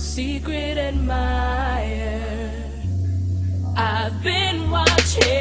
secret admirer. I've been watching.